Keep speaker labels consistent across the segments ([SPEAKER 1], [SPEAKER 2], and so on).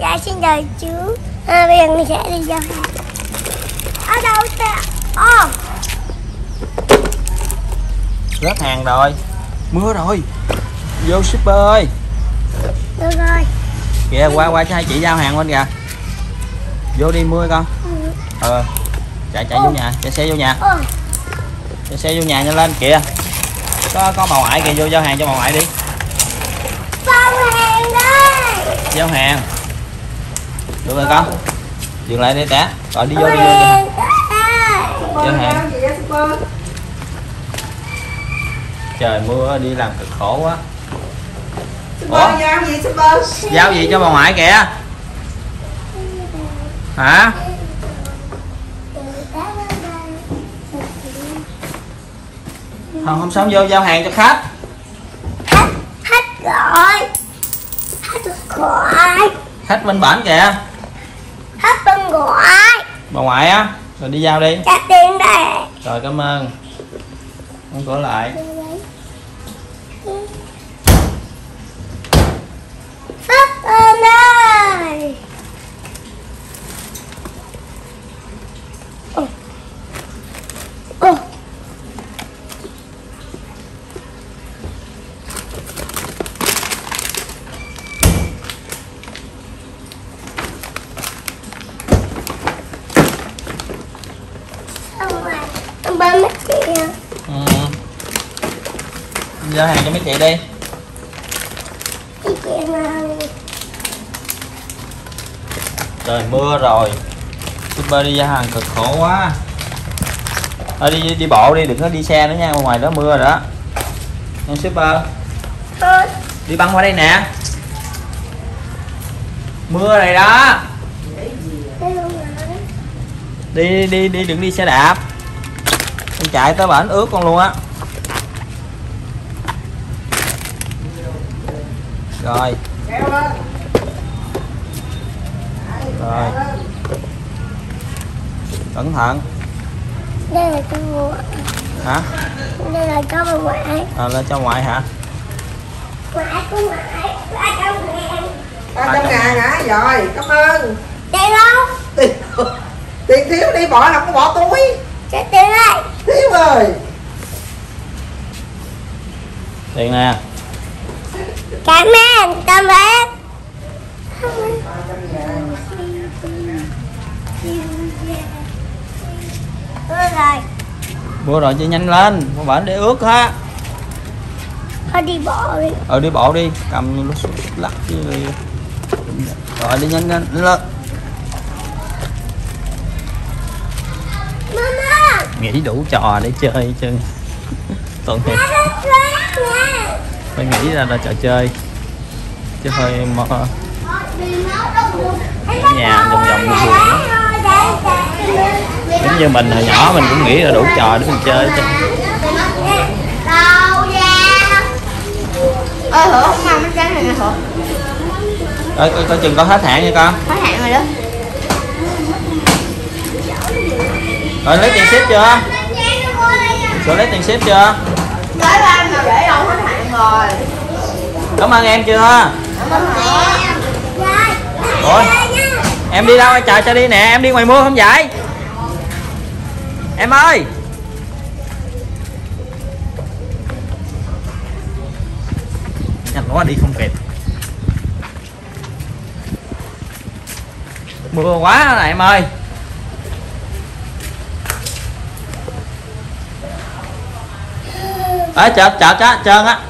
[SPEAKER 1] Dạ xin chào chú. À, Bây giờ mình sẽ đi giao hàng Ở đâu ta? Ồ
[SPEAKER 2] rớt hàng rồi. Mưa rồi. Vô shipper ơi.
[SPEAKER 1] Được rồi.
[SPEAKER 2] Kìa qua qua cho hai chị giao hàng bên kìa. Vô đi mưa con.
[SPEAKER 1] Ừ.
[SPEAKER 2] ờ chạy chạy vô nhà chạy xe vô nhà.
[SPEAKER 1] Ồ
[SPEAKER 2] chạy xe vô nhà nhanh lên kìa. Có có bà ngoại kìa vô giao hàng cho bà ngoại đi.
[SPEAKER 1] Phong hàng đây.
[SPEAKER 2] Giao hàng được rồi con. Dừng lại đi té. Rồi đi vô đi vô, vô.
[SPEAKER 1] Hàng đây
[SPEAKER 2] giao hàng.
[SPEAKER 3] Gì vậy super
[SPEAKER 2] trời mưa đi làm cực khổ quá.
[SPEAKER 3] Super
[SPEAKER 2] Ủa?
[SPEAKER 3] giao gì super?
[SPEAKER 2] Giao gì cho bà ngoại kìa? Hả? Không không sống vô giao hàng cho khách.
[SPEAKER 1] Hết Hết rồi. Hết rồi.
[SPEAKER 2] Khách bên bển kìa
[SPEAKER 1] Hết bên gọi
[SPEAKER 2] bà ngoại á rồi đi giao đi.
[SPEAKER 1] Trả tiền đây.
[SPEAKER 2] Rồi cảm ơn. Đóng cửa lại.
[SPEAKER 1] Phát ơn Ồ. Ồ. Xong rồi, ông ba à?
[SPEAKER 2] ừ. giao hàng cho mấy chị đi.
[SPEAKER 1] Chị
[SPEAKER 2] trời mưa rồi. Super đi giao hàng cực khổ quá. Thôi đi đi bộ đi đừng có đi xe nữa nha ngoài đó mưa rồi đó. Nha super
[SPEAKER 1] Thôi.
[SPEAKER 2] Đi băng qua đây nè. Mưa này đó. Đi đi đi đừng đi xe đạp chạy tới bển ướt con luôn á. Rồi. Rồi. Cẩn thận.
[SPEAKER 1] Đây là con ngựa
[SPEAKER 2] hả?
[SPEAKER 1] Đây là bà ngoại.
[SPEAKER 2] À, lên cho ngoại hả?
[SPEAKER 1] Ngoại của ngoại. Ba trăm ngàn
[SPEAKER 3] ba trăm ngàn hả? Rồi cảm ơn.
[SPEAKER 1] Tiền đâu?
[SPEAKER 3] Tiền tiền thiếu đi bỏ không có bỏ túi.
[SPEAKER 1] Trả tiền đây
[SPEAKER 3] thiếu ơi!
[SPEAKER 2] Tiền nè.
[SPEAKER 1] Cảm ơn Cảm ơn. Thôi rồi.
[SPEAKER 2] Chứ nhanh lên con bển để ướt ha.
[SPEAKER 1] Thôi đi bộ đi.
[SPEAKER 2] Ờ đi bộ đi cầm lắc chứ đi rồi đi nhanh đi lên nghĩ đủ trò để chơi chứ.
[SPEAKER 1] Lớn nha
[SPEAKER 2] phải nghĩ ra là trò chơi. Chứ hơi mà nhà vòng vòng buồn buồn giống như mình hồi nhỏ mình cũng nghĩ là đủ trò để mình chơi chứ.
[SPEAKER 1] Đâu ra
[SPEAKER 4] ơ hửa không mang bánh tráng này nè
[SPEAKER 2] coi coi, coi chừng có hết hạn nha con.
[SPEAKER 4] Hết hạn rồi đó
[SPEAKER 2] rồi lấy tiền ship chưa? Rồi lấy tiền ship chưa?
[SPEAKER 4] Tới ba mà để đâu hết hạn rồi.
[SPEAKER 2] Cảm ơn em chưa? Ủa? em đi đâu chờ cho đi nè. Em đi ngoài mưa không vậy? Em ơi! Nhanh quá đi không kịp. Mưa quá này em ơi ở chợ chợ chợ trơn á.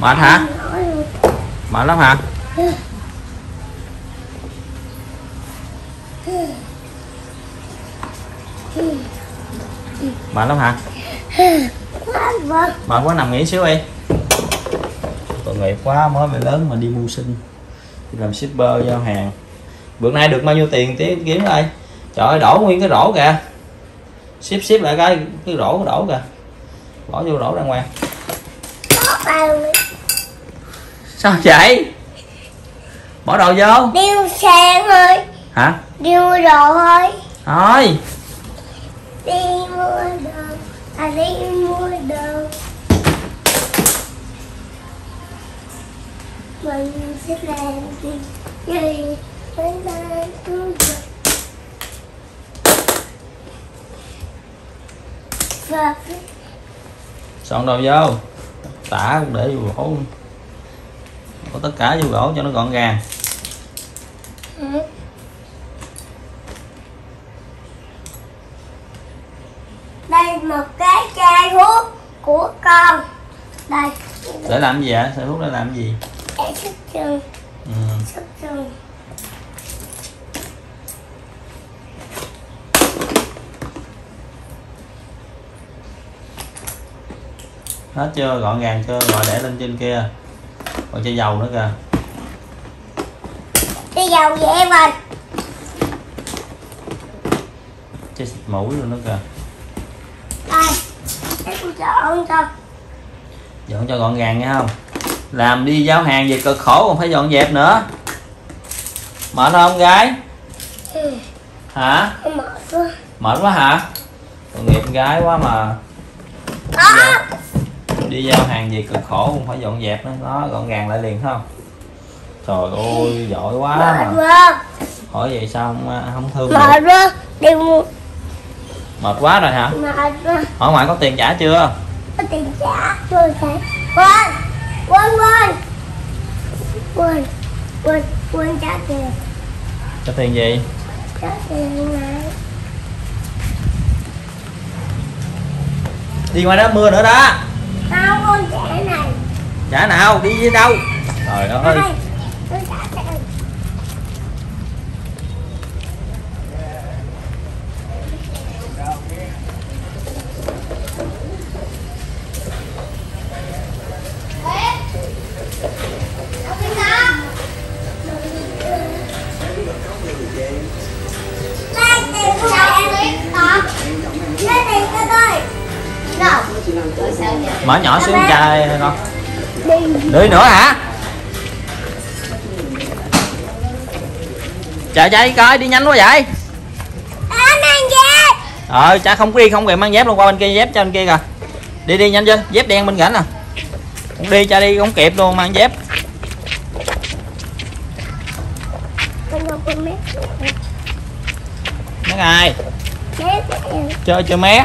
[SPEAKER 2] Mệt hả? Mệt lắm hả? Mệt lắm hả? Mệt quá, nằm nghỉ xíu đi. Tội nghiệp quá, mới về lớn mà đi mưu sinh. Đi làm shipper, giao hàng. Bữa nay được bao nhiêu tiền tiếng kiếm đây? Trời ơi, đổ nguyên cái rổ kìa. Ship ship lại cái cái rổ, cái đổ kìa bỏ vô rổ ra ngoài. Sao vậy? Bỏ đồ vô.
[SPEAKER 1] Điêu xe thôi.
[SPEAKER 2] Hả?
[SPEAKER 1] Đi mua đồ thôi.
[SPEAKER 2] Thôi.
[SPEAKER 1] Đi mua đồ. À đi mua đồ. Mình sẽ làm gì? Gì? Với ba
[SPEAKER 2] soạn đồ vô. Tả cũng để vô gỗ. Có tất cả vô gỗ cho nó gọn gàng.
[SPEAKER 1] Đây một cái chai thuốc của con. Đây.
[SPEAKER 2] Để làm gì ạ thầy thuốc để làm gì?
[SPEAKER 1] Để sức chân
[SPEAKER 2] ừ.
[SPEAKER 1] sức chân
[SPEAKER 2] hết chưa? Gọn gàng chưa? Rồi để lên trên kia. Còn chai dầu nữa kìa.
[SPEAKER 1] Đi dầu về mình
[SPEAKER 2] chai xịt mũi rồi nữa kìa.
[SPEAKER 1] Đây để tôi chọn cho.
[SPEAKER 2] Dọn cho gọn gàng nghe không? Làm đi giao hàng về cực khổ còn phải dọn dẹp nữa. Mệt không gái?
[SPEAKER 1] Ừ,
[SPEAKER 2] hả?
[SPEAKER 1] Mệt quá.
[SPEAKER 2] Mệt quá hả? Tội nghiệp gái quá mà.
[SPEAKER 1] Đó
[SPEAKER 2] đi giao hàng về cực khổ cũng phải dọn dẹp nữa nó gọn gàng lại liền không? Trời ơi giỏi quá
[SPEAKER 1] mệt
[SPEAKER 2] mà. hỏi vậy sao không không thương
[SPEAKER 1] mệt quá đi mua.
[SPEAKER 2] Mệt quá rồi hả?
[SPEAKER 1] Mệt quá.
[SPEAKER 2] Hỏi ngoại có tiền trả chưa?
[SPEAKER 1] Có tiền trả tôi phải quên. Quên quên. Quên quên quên trả tiền.
[SPEAKER 2] Cho tiền gì?
[SPEAKER 1] Trả tiền này
[SPEAKER 2] đi ngoài đó mưa nữa đó
[SPEAKER 1] không con trả này.
[SPEAKER 2] Trả nào đi với đâu trời ơi.
[SPEAKER 1] đây
[SPEAKER 2] mở nhỏ xuống chai con.
[SPEAKER 1] Đi.
[SPEAKER 2] Nữa hả? Cha đi coi đi nhanh quá vậy.
[SPEAKER 1] À
[SPEAKER 2] ờ cha không có đi không kìa mang dép luôn qua bên kia dép cho bên kia kìa. Đi đi nhanh chưa dép đen bên rảnh nè. Không đi cha đi không kịp luôn mang dép. Mấy ai? Chơi chơi mé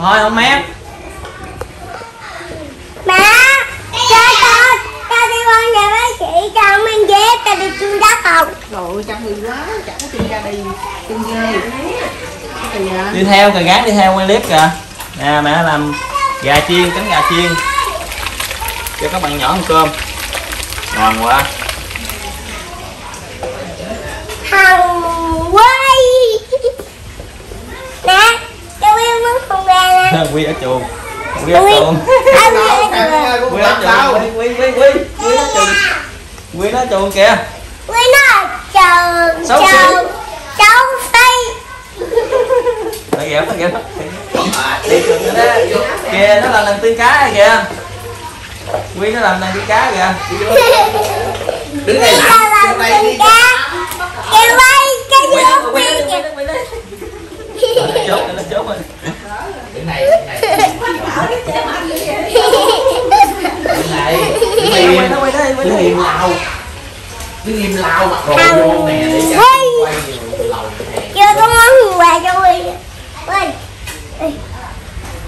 [SPEAKER 2] thôi không mét
[SPEAKER 1] Má Cho con Cho đi con nhà bác sĩ cho mang dép cho đi chui đất không
[SPEAKER 3] Rồi chăn đi quá, chả có tiền ra đi Tiền ghê
[SPEAKER 2] đi theo kìa gán đi theo quay clip kìa. Nè mẹ làm gà chiên cánh gà chiên. Cho các bạn nhỏ ăn cơm. Ngon quá quy ở chuồng. Quy ở
[SPEAKER 1] Quy
[SPEAKER 2] chuồng.
[SPEAKER 1] Quy ở
[SPEAKER 2] chuồng. quy quy quy quy ở chuồng. Quy ở chuồng kìa.
[SPEAKER 1] Quy nó trường
[SPEAKER 2] Xấu xí.
[SPEAKER 1] Cháu phi
[SPEAKER 2] nó ghẹo nó ghẹo. Nó đi chuồng nữa đó. kìa nó làm lần tiên cá kìa. Quy nó làm lần tiên cá kìa.
[SPEAKER 3] Đứng đây
[SPEAKER 1] làm
[SPEAKER 3] đi
[SPEAKER 1] cá. Kêu quay cái
[SPEAKER 2] nó quy
[SPEAKER 1] quy
[SPEAKER 2] nó
[SPEAKER 1] kìa.
[SPEAKER 2] quy nó chốt rồi nó chốt rồi
[SPEAKER 3] Đứng này, đứng này. Đứng này. Đứng im, đứng
[SPEAKER 2] nó
[SPEAKER 3] im lao Đứng im lao mặt đồ vô nè Để cho quay nhiều lầu
[SPEAKER 1] Chưa có món quà cho Đây. Đây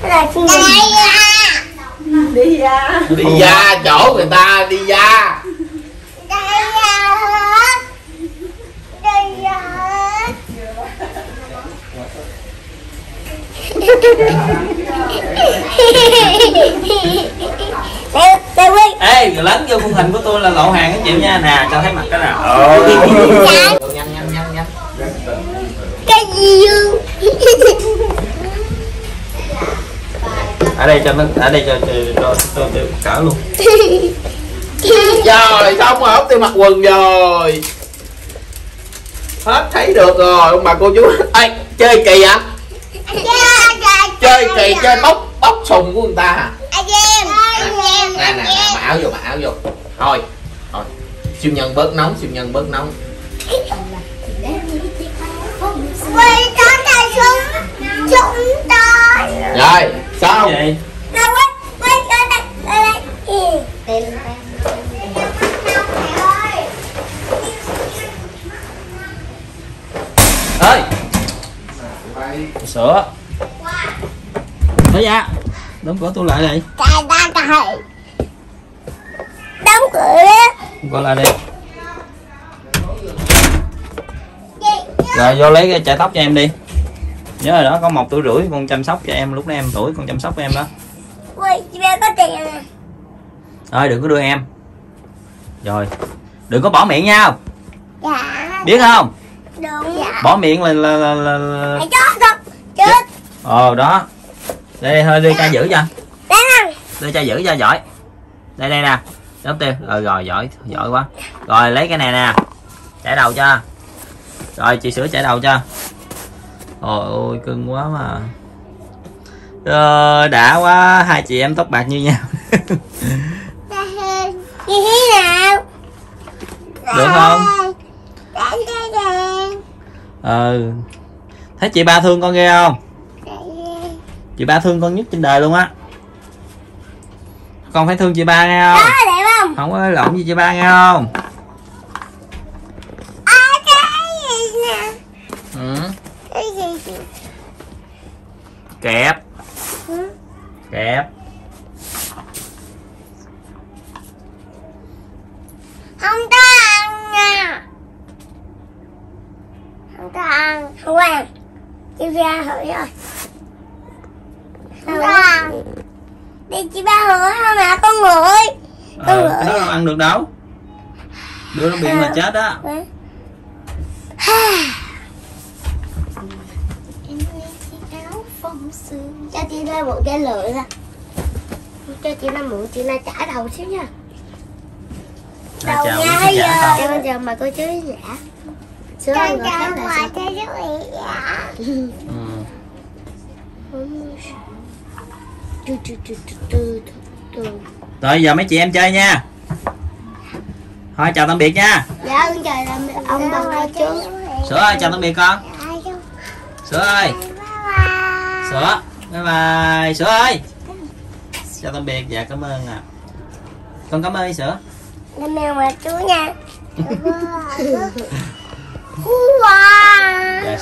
[SPEAKER 1] là chi
[SPEAKER 3] Đi ra chỗ người ta, đi ra
[SPEAKER 1] Đây là hết Đây là hết Đây, đây Quy
[SPEAKER 2] ê lấn vô khung hình của tôi là lộ hàng cái chịu nha. Nè cho thấy mặt cái nào.
[SPEAKER 3] Nhanh, nhanh, nhanh, nhanh
[SPEAKER 1] Cái gì
[SPEAKER 2] ở đây cho nó ở đây cho cho cho, cho, cho cỡ luôn.
[SPEAKER 3] Rồi, xong rồi, ốc tiêu mặc quần rồi? Hết thấy được rồi, ông bà cô chú. Ê, chơi kỳ vậy? chơi kỳ chơi bóc bóc sùng của người ta hả? Anh em nè nè mặc áo vô mặc áo vô thôi thôi. Siêu nhân bớt nóng siêu nhân bớt nóng. Rồi
[SPEAKER 2] sao? Vậy. Cửa tôi lại
[SPEAKER 1] cài đóng cửa
[SPEAKER 2] gọi lại đi rồi vô lấy cái chải tóc cho em đi. Nhớ rồi đó có một tuổi rưỡi con chăm sóc cho em lúc đó em tuổi con chăm sóc em đó.
[SPEAKER 1] Ui, có tiền nè
[SPEAKER 2] thôi đừng có đưa em. Rồi đừng có bỏ miệng nha.
[SPEAKER 1] Dạ.
[SPEAKER 2] Biết không?
[SPEAKER 1] Đúng. Dạ
[SPEAKER 2] bỏ miệng là là là, là,
[SPEAKER 1] thật Chết.
[SPEAKER 2] Ờ đó đây hơi đưa cha giữ cho. Đưa cha giữ cho giỏi. Đây đây nè đóng tiêu. Rồi rồi giỏi giỏi quá. Rồi lấy cái này nè. Chải đầu cho. Rồi chị sửa chải đầu cho. Ôi ôi cưng quá mà. Ờ, đã quá hai chị em tóc bạc như nhau.
[SPEAKER 1] Như thế nào
[SPEAKER 2] được không? Ừ. Thấy chị ba thương con ghê không chị ba thương con nhất trên đời luôn á. Con phải thương chị ba nghe không?
[SPEAKER 1] Đẹp không?
[SPEAKER 2] Không có lộn gì chị ba nghe không?
[SPEAKER 1] À cái gì nè?
[SPEAKER 2] Ừ.
[SPEAKER 1] Cái gì chị?
[SPEAKER 2] Kẹp.
[SPEAKER 1] Ừ.
[SPEAKER 2] kẹp.
[SPEAKER 1] Không có ăn nha. Không có ăn. Không ăn. Chị ba thử rồi Đi chị ba thử không ạ con người Con
[SPEAKER 2] ờ, đó không ăn được đâu. Đưa nó miệng là chết á.
[SPEAKER 1] Em lấy chiếc áo phong sương. Cho chị ra một cái lưỡi ra Cho chị ra mượn chị ra trả đầu xíu nha. Đầu
[SPEAKER 2] chào
[SPEAKER 1] nha,
[SPEAKER 2] giả
[SPEAKER 1] giờ. Em giờ mà cô chú giả. Sữa ăn ngọt sao?
[SPEAKER 2] ừ.
[SPEAKER 1] Tu, tu, tu, tu, tu, tu, tu.
[SPEAKER 2] Rồi giờ mấy chị em chơi nha. Thôi chào tạm biệt nha.
[SPEAKER 1] Dạ ông trời làm ông bằng cô chú.
[SPEAKER 2] Sữa ơi chào tạm biệt con. Sữa ơi. Sữa. Bye bye. Sữa ơi. Chào tạm biệt. Dạ cảm ơn ạ. Con cảm ơn sữa.
[SPEAKER 1] Bye Mèo mà chú nha. Hú hoa.
[SPEAKER 2] Dạ